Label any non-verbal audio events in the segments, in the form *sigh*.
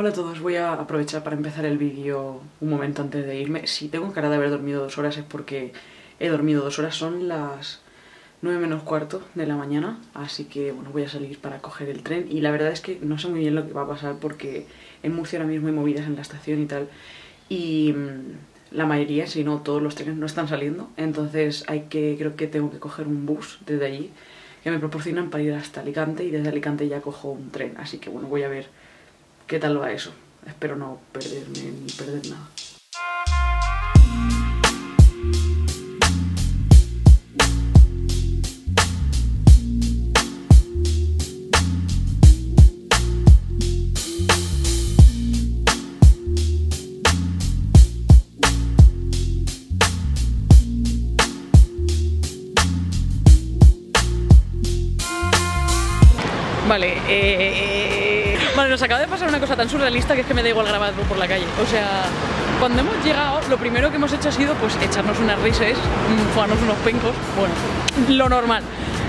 Hola a todos, voy a aprovechar para empezar el vídeo un momento antes de irme. Si tengo cara de haber dormido dos horas es porque he dormido dos horas, son las 9 menos cuarto de la mañana, así que bueno, voy a salir para coger el tren. Y la verdad es que no sé muy bien lo que va a pasar porque en Murcia ahora mismo hay movidas en la estación y tal y mm, la mayoría, si no todos los trenes no están saliendo, entonces hay que, creo que tengo que coger un bus desde allí que me proporcionan para ir hasta Alicante y desde Alicante ya cojo un tren, así que bueno, voy a ver qué tal va eso. Espero no perderme ni perder nada. Nos acaba de pasar una cosa tan surrealista que es que me da igual grabarlo por la calle. O sea, cuando hemos llegado, lo primero que hemos hecho ha sido pues echarnos unas risas, mm, jugarnos unos pencos, bueno, lo normal.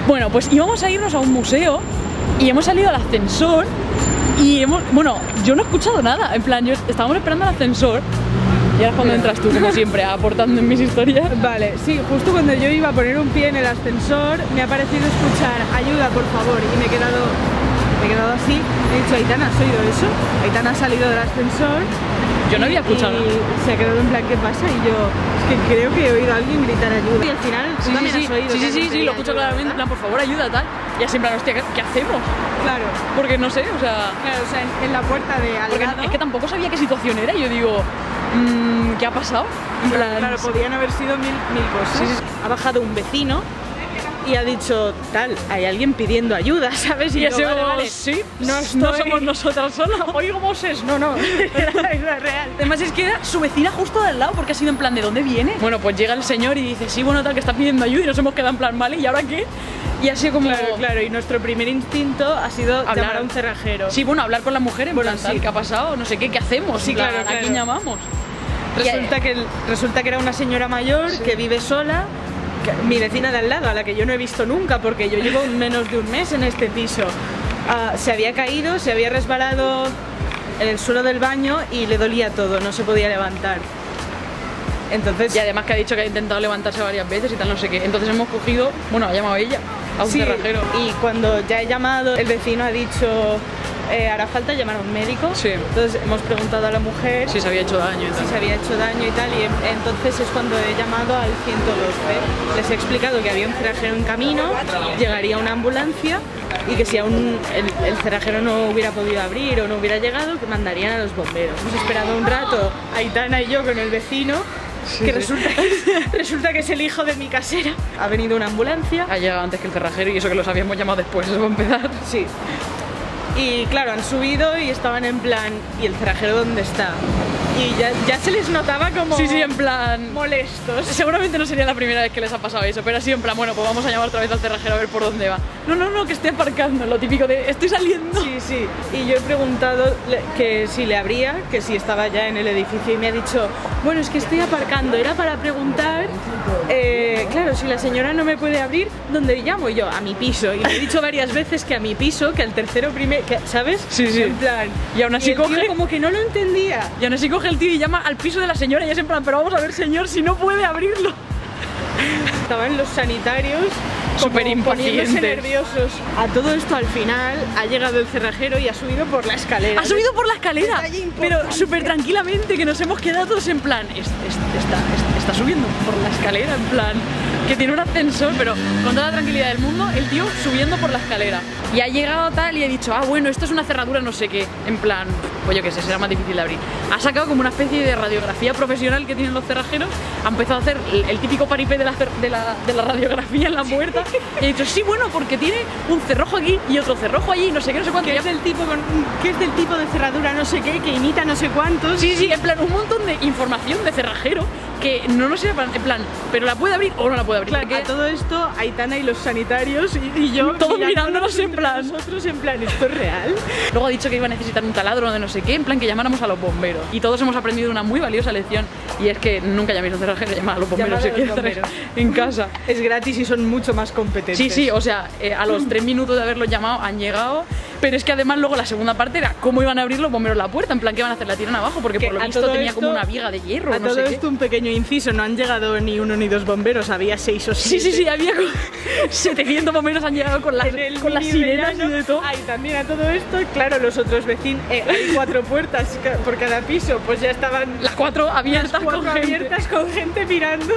Bueno, pues íbamos a irnos a un museo y hemos salido al ascensor y hemos, bueno, yo no he escuchado nada, en plan, yo estábamos esperando el ascensor y ahora es cuando entras tú, como siempre, aportando en mis historias. Vale, sí, justo cuando yo iba a poner un pie en el ascensor, me ha parecido escuchar ayuda, por favor, y me he quedado, me he quedado así. He dicho, Aitana, ¿has oído eso? Aitana ha salido del ascensor. Yo no había escuchado y nada. se ha quedado en plan, ¿qué pasa? Y yo, es que creo que he oído a alguien gritar ayuda. Y al final, tú Sí, sí, también sí, has oído. sí, sí, sí, sí, lo escucho claramente, en plan, por favor, ayuda, tal. Y así en plan, hostia, ¿qué, qué hacemos? Claro, Porque no sé, o sea... claro, o sea, en, en la puerta de al Porque lado. es que tampoco sabía qué situación era y yo digo, mm, ¿qué ha pasado? En plan, Claro, podían haber sido mil, mil cosas. Ha bajado un vecino y ha dicho, tal, hay alguien pidiendo ayuda, *laughs* ¿sabes? Y yo, así vale, vale. sí, no, no somos nosotras solas, *laughs* oigo voces, no, no. *laughs* era, era real. Además es que era su vecina justo de al lado porque ha sido en plan, ¿de dónde viene? Bueno, pues llega el señor y dice, sí, bueno, tal, que está pidiendo ayuda y nos hemos quedado en plan, vale, ¿y ahora qué? Y ha sido como... Claro, claro, y nuestro primer instinto ha sido Hablar. llamar a un cerrajero. Sí, bueno, hablar con la mujer en Bueno, plan, tal, sí. ¿qué ha pasado? No sé qué, ¿qué hacemos? Sí, claro, ¿A quién llamamos? Resulta que, resulta que era una señora mayor que vive sola, mi vecina de al lado, a la que yo no he visto nunca, porque yo llevo menos de un mes en este piso. Ah, se había caído, se había resbalado en el suelo del baño y le dolía todo, no se podía levantar. Entonces, Y además que ha dicho que ha intentado levantarse varias veces y tal, no sé qué. Entonces hemos cogido, bueno, ha llamado ella, a un sí, cerrajero. y cuando ya he llamado, el vecino ha dicho, eh, hará falta llamar a un médico. Sí. Entonces hemos preguntado a la mujer Si se había hecho daño y si tal. se había hecho daño y tal, y en- entonces es cuando he llamado al 112. Les he explicado que había un cerrajero en camino, llegaría una ambulancia y que si aún el, el cerrajero no hubiera podido abrir o no hubiera llegado, que mandarían a los bomberos. Hemos esperado un rato, Aitana y yo con el vecino, que Resulta, *laughs* resulta que es el hijo de mi casera. Ha venido una ambulancia. Ha llegado antes que el cerrajero y eso que los habíamos llamado después, eso va a empezar. Sí. Y claro, han subido y estaban en plan, ¿y el cerrajero dónde está? Y ya, ya se les notaba como Sí, sí, en plan... molestos. Seguramente no sería la primera vez que les ha pasado eso, pero así en plan, bueno, pues vamos a llamar otra vez al cerrajero a ver por dónde va. No, no, no, que estoy aparcando, lo típico de estoy saliendo. Sí, sí. Y yo he preguntado que si le abría, que si estaba ya en el edificio y me ha dicho, bueno, es que estoy aparcando. Era para preguntar, eh, claro, si la señora no me puede abrir, ¿dónde llamo? Y yo, a mi piso. Y le he dicho varias veces que a mi piso, que al tercero ¿sabes? Sí, sí. En plan. Y aún así el tío coge- como que no lo entendía. Y aún así coge el tío y llama al piso de la señora y es en plan, pero vamos a ver señor si no puede abrirlo. Estaban los sanitarios Súper impacientes. nerviosos. A todo esto al final ha llegado el cerrajero y ha subido por la escalera. Ha subido por la escalera, pero súper tranquilamente, que nos hemos quedado todos en plan, "Es- es- está, es- está subiendo por la escalera, en plan, que tiene un ascensor, pero con toda la tranquilidad del mundo, el tío subiendo por la escalera. Y ha llegado tal y he dicho, ah, bueno, esto es una cerradura no sé qué, en plan, pues yo qué sé, será más difícil de abrir. Ha sacado como una especie de radiografía profesional que tienen los cerrajeros, ha empezado a hacer el, el típico paripé de la, cer- de, la, de la radiografía en la puerta, y he dicho, sí, bueno, porque tiene un cerrojo aquí y otro cerrojo allí, no sé qué, no sé cuánto. que es del tipo con, que es del tipo de cerradura no sé qué, que imita no sé cuántos. Sí, sí, en plan, un montón de información de cerrajero que no nos para, en plan, pero la puede abrir o no la puede abrir. Claro, a todo esto, Aitana y los sanitarios y, y yo Todos mirándonos en plan. Nosotros en plan, ¿esto es real? Luego ha dicho que iba a necesitar un taladro de no sé qué, en plan que llamáramos a los bomberos. Y todos hemos aprendido una muy valiosa lección y es que nunca llaméis a un cerrajero, llamad a los bomberos si quieres en casa. Es gratis y son mucho más competentes. Sí, sí, o sea, eh, a los tres minutos de haberlos llamado han llegado, Pero es que además luego la segunda parte era cómo iban a abrir los bomberos la puerta, en plan que iban a hacer la tiran abajo, porque Que por lo visto tenía esto- como una viga de hierro, A no todo sé qué. esto un pequeño inciso, no han llegado ni uno ni dos bomberos, había seis o Sí, siete. sí, sí, había como 700 bomberos han llegado con las, con las sirenas y de todo. Ay, también a todo esto, claro, los otros vecinos, eh, hay cuatro puertas por cada piso, pues ya estaban Las cuatro abiertas las cuatro con gente. abiertas con gente mirando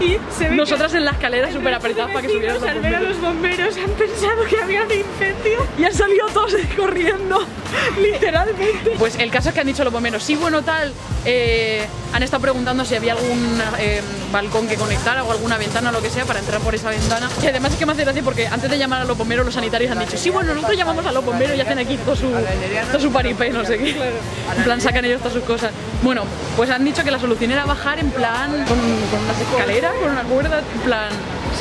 y se ve Nosotras en la escalera súper apretadas para que subieran los al ver a bomberos. los bomberos han pensado que había un incendio. Y han salido todos *laughs* corriendo, literalmente. Pues el caso es que han dicho los bomberos, sí, bueno, tal. eh, han estado preguntando si había algún eh, balcón que conectara o alguna ventana o lo que sea para entrar por esa ventana. Y además es que me hace gracia porque antes de llamar a los bomberos, los sanitarios han dicho, sí, bueno, nosotros llamamos a los bomberos y hacen aquí todo su, todo su paripé, no sé qué. En plan, sacan ellos todas sus cosas. Bueno, pues han dicho que la solución era bajar en plan con, con unas escaleras, con una cuerda, en plan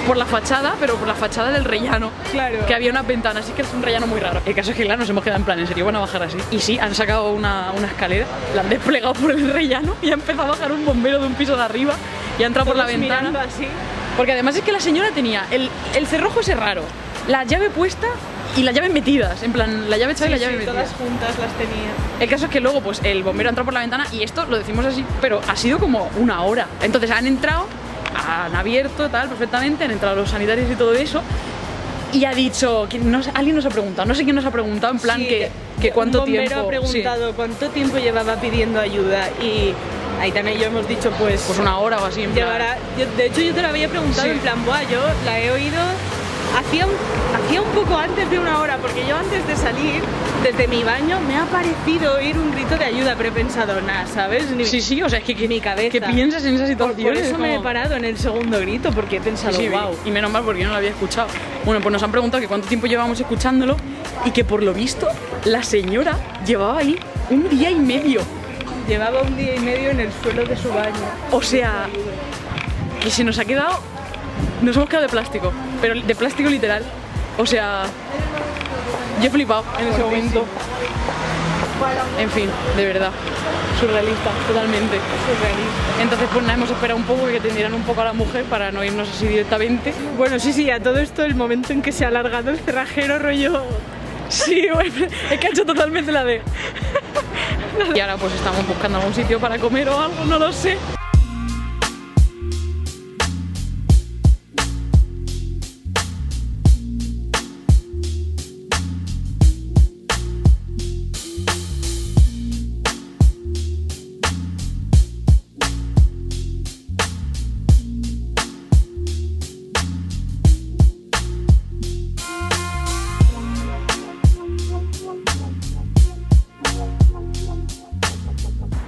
por la fachada, pero por la fachada del rellano. Claro. Que había unas ventanas, así que es un rellano muy raro. El caso es que, claro, nos hemos quedado en plan, ¿en serio van a bajar así? Y sí, han sacado una, una escalera, la han desplegado por el rellano y ha empezado a bajar un bombero de un piso de arriba y ha entrado por la ventana. así. Porque además es que la señora tenía el, el cerrojo ese raro, la llave puesta y las llaves metidas. En plan, la llave echada y la Sí, llave sí, metida. todas juntas las tenía. El caso es que luego pues el bombero ha entrado por la ventana y esto lo decimos así, pero ha sido como una hora. Entonces han entrado, han abierto tal perfectamente, han entrado los sanitarios y todo eso. Y ha dicho, que no alguien nos ha preguntado, no sé quién nos ha preguntado, en plan Sí, que, que cuánto un tiempo. ha preguntado cuánto tiempo llevaba pidiendo ayuda y Aitana y yo hemos dicho pues, pues una hora o así. En plan. llevará. yo- de hecho yo te lo había preguntado Sí. en plan, buah, yo la he oído hacía un, hacía un poco antes de una hora porque yo antes de salir desde mi baño me ha parecido oír un grito de ayuda, pero he pensado nada, ¿sabes? Ni, Sí, sí, o sea, es que, que, mi cabeza. que piensas en esa situación. por es eso me he parado en el segundo grito porque he pensado, Sí, sí, wow. Y menos mal porque yo no lo había escuchado. Bueno, pues nos han preguntado que cuánto tiempo llevábamos escuchándolo y que por lo visto la señora llevaba ahí un día y medio. Llevaba un día y medio en el suelo de su baño. O sea, que se nos ha quedado. Nos hemos quedado de plástico, pero de plástico literal. O sea, yo he flipado en ese momento. En fin, de verdad, surrealista, totalmente. Entonces, pues nada, hemos esperado un poco que atendieran un poco a la mujer para no irnos así directamente. Bueno, sí, sí, a todo esto el momento en que se ha alargado el cerrajero rollo Sí, *laughs* bueno, es que ha hecho totalmente la de. *laughs* Y ahora pues estamos buscando algún sitio para comer o algo, no lo sé.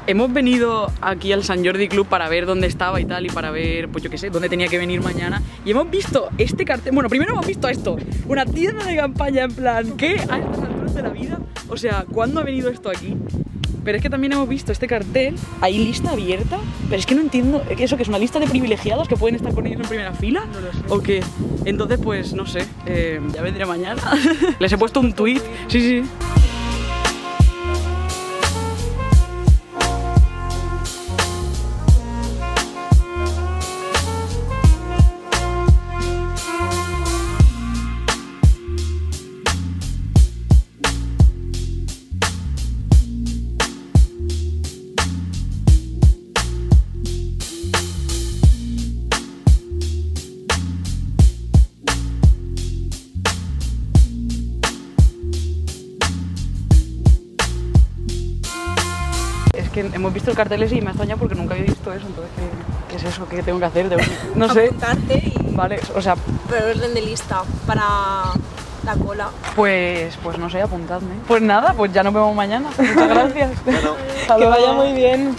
Hemos venido aquí al San Jordi Club para ver dónde estaba y tal, y para ver, pues yo qué sé, dónde tenía que venir mañana. Y hemos visto este cartel. Bueno, primero hemos visto esto: una tienda de campaña en plan, ¿qué? A estas alturas de la vida. O sea, ¿cuándo ha venido esto aquí? Pero es que también hemos visto este cartel, hay lista abierta, pero es que no entiendo, ¿eso que es una lista de privilegiados que pueden estar con ellos en primera fila? No lo sé. ¿O qué? Entonces, pues no sé, eh, ya vendré mañana. *laughs* Les he puesto un tweet, sí, sí. Hemos visto el cartel ese y me ha extrañado porque nunca había visto eso, entonces ¿qué, qué es eso? ¿Qué tengo que hacer? Tengo que- No sé. apuntarte y Vale, o sea, por orden de lista para la cola. pues, pues no sé, apuntadme. Pues nada, pues ya nos vemos mañana. Muchas gracias. *laughs* *laughs* Que vaya muy bien.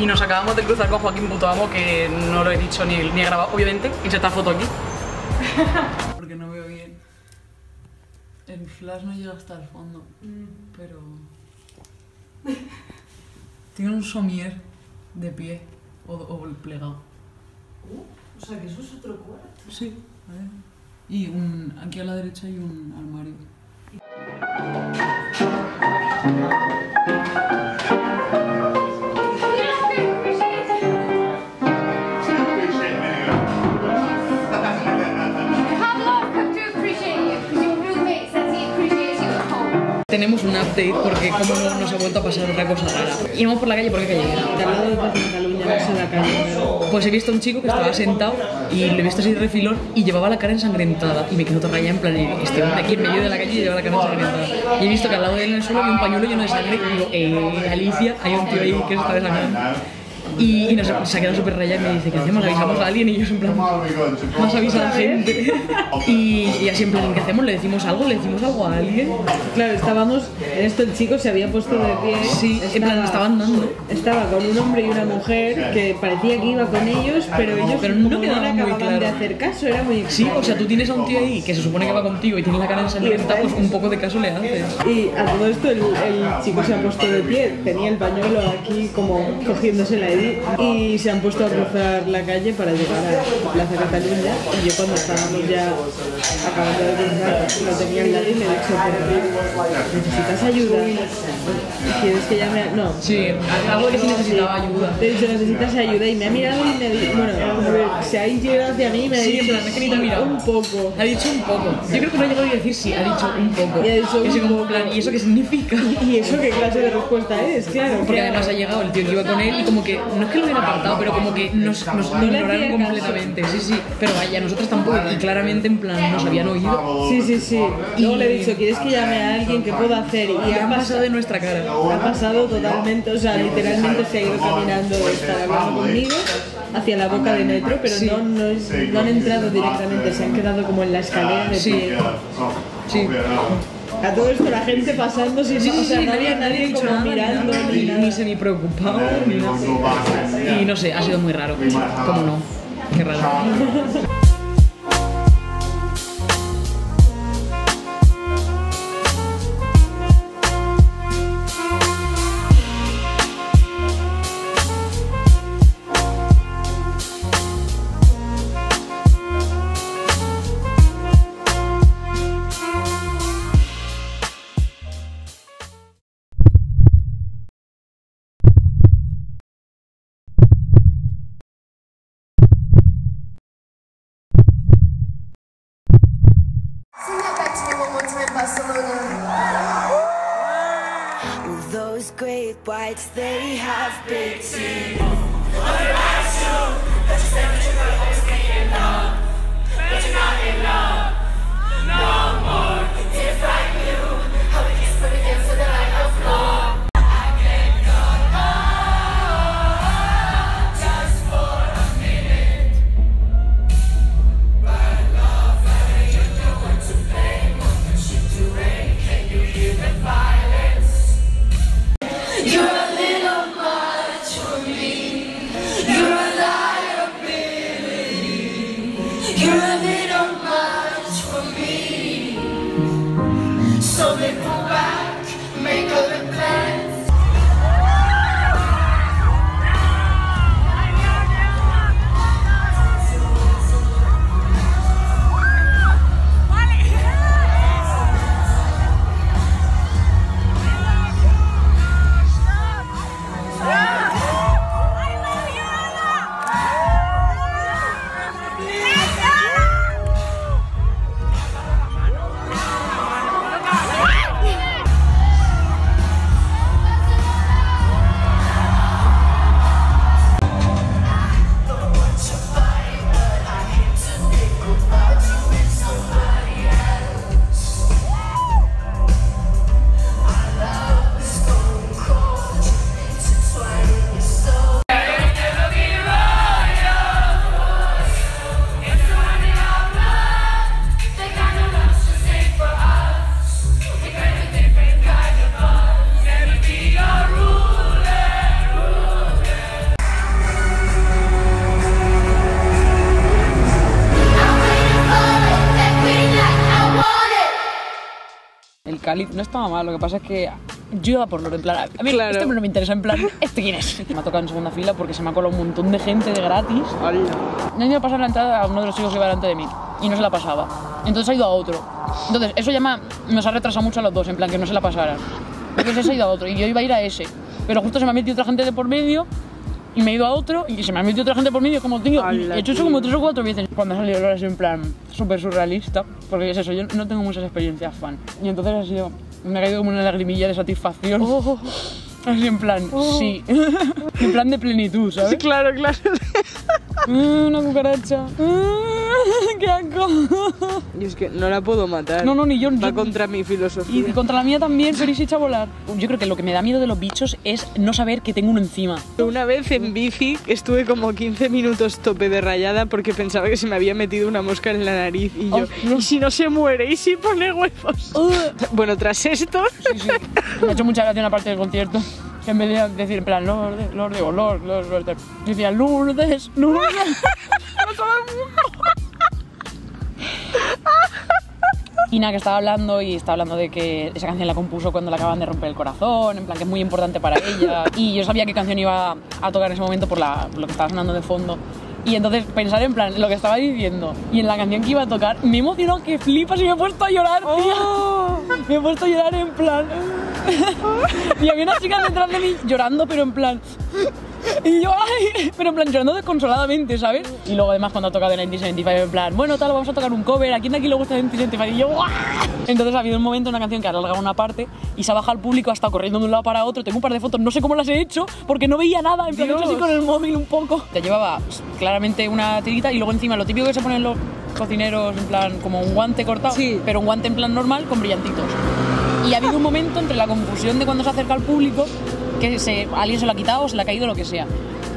Y nos acabamos de cruzar con Joaquín Butoamo, que no lo he dicho ni, ni he grabado, obviamente. Hice esta foto aquí. *laughs* Porque no veo bien. El flash no llega hasta el fondo, pero... Tiene un somier de pie o, o el plegado. O sea que eso es otro cuarto. Sí, a ver. Y un, aquí a la derecha hay un armario. Un update porque como no nos ha vuelto a pasar otra cosa rara. Íbamos por la calle, ¿por qué calle? De Cataluña, no sé la Pues he visto a un chico que estaba sentado y le he visto así de refilón y llevaba la cara ensangrentada. Y me quedo toda rayada en plan, este hombre aquí en medio de la calle y lleva la cara ensangrentada. Y he visto que al lado de él en el suelo había un pañuelo lleno de sangre y digo, eh, Alicia, hay un tío ahí que está desangrando. Y, y nos, se ha quedado súper rayada y me dice, ¿qué hacemos? ¿Le avisamos a alguien? Y yo en plan, más avisa a la gente. *laughs* Y, y así en plan, ¿qué hacemos? ¿Le decimos algo? ¿Le decimos algo a alguien? Claro, estábamos. En esto el chico se había puesto de pie. Sí, en plan, estaban dando. Estaba con un hombre y una mujer que parecía que iba con ellos, pero ellos Pero no quedaba le muy acababan de claro. hacer caso, era muy Sí, o sea, tú tienes a un tío ahí que se supone que va contigo y tiene la cara ensangrentada, pues un poco de caso le haces. Y a todo esto el, el chico se ha puesto de pie, tenía el pañuelo aquí como cogiéndose la Y se han puesto a cruzar la calle para llegar a Plaza Cataluña y yo cuando estábamos ya acabando de cruzar lo tenía al lado y le he dicho, "Pero, ¿necesitas ayuda? ¿Quieres que llame a...? No. Sí, algo que sí necesitaba ayuda. Le he dicho, necesitas ayuda y me ha mirado y me ha dicho, bueno, como se ha girado hacia mí y me ha en dicho, un poco. Ha dicho un poco. Yo creo que no ha llegado a decir sí, ha dicho un poco. Y ha dicho un poco. en plan, ¿y eso qué significa? ¿Y eso qué clase de respuesta es? Claro. Porque además ha llegado el tío que iba con él y como que, no es que lo hubiera apartado, pero como que nos, nos ignoraron completamente. Sí, sí. Pero vaya, nosotros tampoco. Y claramente en plan nos habían oído. Sí, sí, sí. Luego le he dicho, ¿quieres que llame a alguien que pueda hacer? Y Y ha pasado pasado, de nuestra cara. ha pasado totalmente, o sea, literalmente se ha ido caminando de estar hablando conmigo hacia la boca de metro, pero Sí. no, no, es- no han entrado directamente, se han quedado como en la escalera de Sí. pie. Sí. A todo esto la gente pasando sin Sí, sí, o sea, sí, nadie, nadie, ha dicho como nada, mirando ni, ni se ni preocupado ni nada. Y no sé, ha sido muy raro. ¿Cómo no? Qué raro. *laughs* those great whites, they have big teeth. Other but you said that you always in love, but you're not in love. A little Cáliz no estaba mal, lo que pasa es que yo iba por lo en plan, a mí Claro. este hombre no me interesa, en plan, ¿este quién es? *laughs* Me ha tocado en segunda fila porque se me ha colado un montón de gente de gratis. No he ido a pasar la entrada a uno de los chicos que iba delante de mí y no se la pasaba. Entonces ha ido a otro. Entonces eso ya me ha- nos ha retrasado mucho a los dos, en plan, que no se la pasaran. Entonces ese ha ido a otro y yo iba a ir a ese. Pero justo se me ha metido otra gente de por medio y me he ido a otro y se me ha metido otra gente por medio como tío. He hecho eso como tres o cuatro veces. Cuando ha salido ahora es en plan súper surrealista, porque es eso, yo no tengo muchas experiencias fan. Y entonces ha sido me ha caído como una lagrimilla de satisfacción. *laughs* Así en plan, sí. *laughs* en plan de plenitud, ¿sabes? Claro, claro. Mm, *laughs* una cucaracha. *laughs* ¡Qué asco! Y es que no la puedo matar. No, no, ni yo. Va yo- contra mi Y filosofía. contra la mía también, pero y se echa a volar. Yo creo que lo que me da miedo de los bichos es no saber que tengo uno encima. Una vez en bici estuve como 15 minutos tope de rayada porque pensaba que se me había metido una mosca en la nariz y yo, Oh, no. ¿y si no se muere? ¿Y si pone huevos? *laughs* Bueno, tras esto, Sí, sí. Me ha hecho mucha gracia una parte del concierto. Que en vez de decir en plan, Lourdes, Lourdes, o Lourdes, Lourdes, Lourdes, decía Lourdes, Lourdes. *laughs* Nada, que estaba hablando y estaba hablando de que esa canción la compuso cuando le acaban de romper el corazón, en plan que es muy importante para ella. Y yo sabía qué canción iba a tocar en ese momento por, la, por lo que estaba sonando de fondo. Y entonces pensar en plan lo que estaba diciendo y en la canción que iba a tocar, me emocionó que flipas y me he puesto a llorar, tío. Me he puesto a llorar en plan. *laughs* y había una chica detrás de mí llorando, pero en plan. *laughs* Y yo, ay, pero en plan llorando desconsoladamente, ¿sabes? Y luego además cuando ha tocado en 1975, en plan, bueno, tal, vamos a tocar un cover, ¿a quién de aquí le gusta 1975? Y yo, ¡guau! Entonces ha habido un momento en una canción que ha alargado una parte y se ha bajado al público, ha estado corriendo de un lado para otro, tengo un par de fotos, no sé cómo las he hecho, porque no veía nada, en plan, he hecho así con el móvil un poco. Te llevaba pues, claramente una tirita y luego encima lo típico que se ponen los cocineros, en plan, como un guante cortado, Sí. pero un guante en plan normal con brillantitos. Y ha habido un momento entre la confusión de cuando se acerca al público que se, alguien se lo ha quitado, se le ha caído, lo que sea.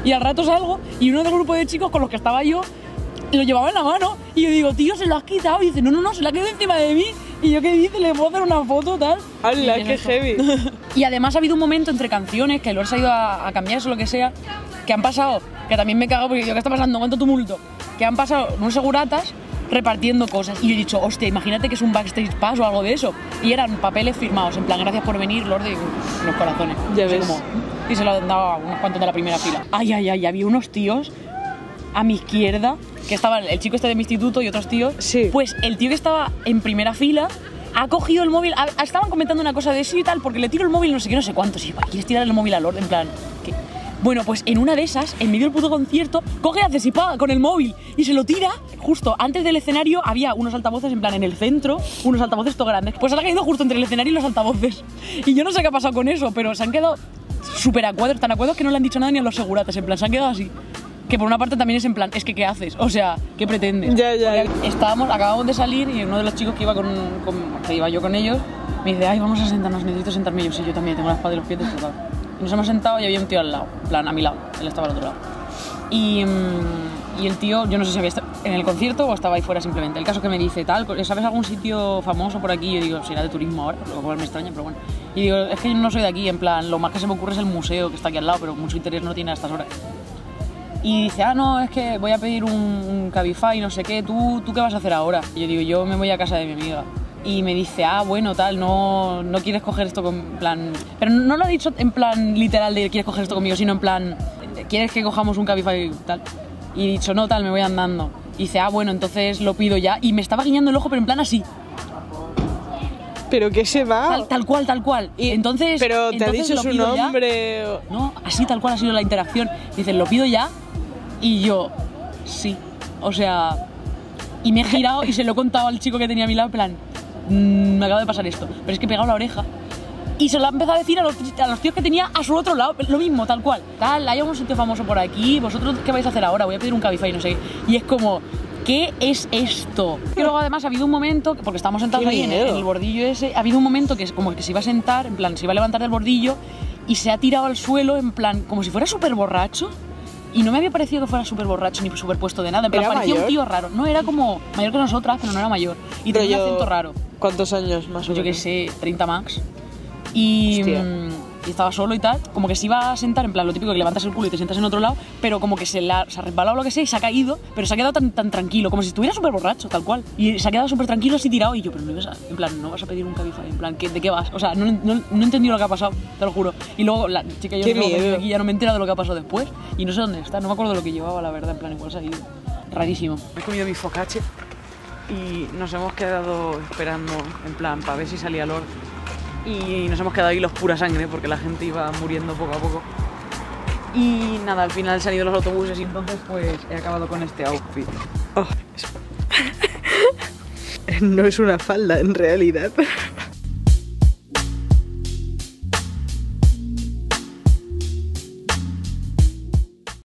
Y al rato salgo y uno del grupo de chicos con los que estaba yo lo llevaba en la mano. Y yo digo, tío, se lo has quitado. Y dice, no, no, no, se lo ha quedado encima de mí. Y yo, ¿qué dice? ¿Le puedo hacer una foto, tal? ¡Hala, qué eso. heavy! *laughs* Y además ha habido un momento entre canciones que Lord se ha ido a, a cambiarse o lo que sea, que han pasado, que también me cago porque digo, ¿qué está pasando? ¿Cuánto tumulto? Que han pasado unos seguratas repartiendo cosas. Y yo he dicho, hostia, imagínate que es un backstage pass o algo de eso. Y eran papeles firmados, en plan, gracias por venir, Lord, y los corazones. Ya ves. como- y se lo dado a unos cuantos de la primera fila. Ay, ay, ay, había unos tíos a mi izquierda, que estaban el chico este de mi instituto y otros tíos. Sí. Pues el tío que estaba en primera fila ha cogido el móvil, a- estaban comentando una cosa de sí y tal, porque le tiro el móvil no sé qué, no sé cuánto. Sí, ¿quieres tirar el móvil a Lord? En plan, ¿qué? Bueno, pues en una de esas, en medio del puto concierto, coge hace así, pa, con el móvil y se lo tira. Justo antes del escenario había unos altavoces, en plan, en el centro, unos altavoces todo grandes. Pues se ha caído justo entre el escenario y los altavoces. Y yo no sé qué ha pasado con eso, pero se han quedado súper a cuadros, tan a cuadros que no le han dicho nada ni a los seguratas, en plan, se han quedado así. Que por una parte también es en plan, es que ¿qué haces? O sea, ¿qué pretendes? Ya, ya. Estábamos, acabamos de salir y uno de los chicos que iba, con, con- que iba yo con ellos me dice, ay, vamos a sentarnos, necesito sentarme. Yo, sí, yo también, tengo la espalda y los pies destrozados. Nos hemos sentado y había un tío al lado, plan, a mi lado, él estaba al otro lado. Y, mm, y el tío, yo no sé si había estado en el concierto o estaba ahí fuera simplemente. El caso que me dice, tal, ¿sabes algún sitio famoso por aquí? Yo digo, será de turismo ahora, lo cual me extraña, pero bueno. Y digo, es que yo no soy de aquí, en plan, lo más que se me ocurre es el museo que está aquí al lado, pero mucho interés no tiene a estas horas. Y dice, ah, no, es que voy a pedir un, un Cabify, no sé qué, ¿tú, ¿tú qué vas a hacer ahora? Y yo digo, yo me voy a casa de mi amiga. Y me dice, ah, bueno, tal, no, no quieres coger esto con plan... Pero no lo ha dicho en plan literal de quieres coger esto conmigo, sino en plan, ¿quieres que cojamos un Cabify tal? Y he dicho, no, tal, me voy andando. Y dice, ah, bueno, entonces lo pido ya. Y me estaba guiñando el ojo, pero en plan así, ¿Pero qué se va? tal, tal cual, tal cual. Y- entonces... ¿Pero te ha dicho su ya. nombre? No, así tal cual ha sido la interacción. Dicen, lo pido ya. Y yo, sí. O sea, y me he girado y se lo he contado al chico que tenía a mi lado, en plan, "Mm, me acaba de pasar esto. Pero es que he pegado la oreja. Y se lo ha empezado a decir a los, a los tíos que tenía a su otro lado, lo mismo, tal cual. Tal, hay algún sitio famoso por aquí, vosotros qué vais a hacer ahora, voy a pedir un Cabify, no sé. Y es como, ¿qué es esto? Y luego además ha habido un momento, porque estamos sentados ahí en el, miedo. en el bordillo ese, ha habido un momento que es como que se iba a sentar, en plan, se iba a levantar del bordillo y se ha tirado al suelo, en plan, como si fuera súper borracho. Y no me había parecido que fuera súper borracho ni súper puesto de nada. En plan, ¿Era parecía un tío raro. No, era como mayor que nosotras, pero no era mayor. Y tenía un acento raro. ¿Cuántos años más o Pues yo que menos? sé, 30 max. Y, mm, y estaba solo y tal. Como que se iba a sentar, en plan, lo típico que levantas el culo y te sientas en otro lado, pero como que se, la, se ha resbalado o lo que sea y se ha caído, pero se ha quedado tan, tan tranquilo, como si estuviera súper borracho, tal cual. Y se ha quedado súper tranquilo así tirado y yo, pero no ibas a, en plan, no vas a pedir un Cabify, en plan, ¿qué- ¿de qué vas? O sea, no, no, no he entendido lo que ha pasado, te lo juro. Y luego la chica y yo Qué miedo. aquí ya no me he enterado de lo que ha pasado después y no sé dónde está, no me acuerdo de lo que llevaba, la verdad, en plan, igual se ha ido. Rarísimo. He comido mi focaccia y nos hemos quedado esperando, en plan, para ver si salía Lord. Y nos hemos quedado ahí los pura sangre porque la gente iba muriendo poco a poco. Y nada, al final se han ido los autobuses y entonces pues he acabado con este outfit. Oh, es- *laughs* no es una falda en realidad. *laughs*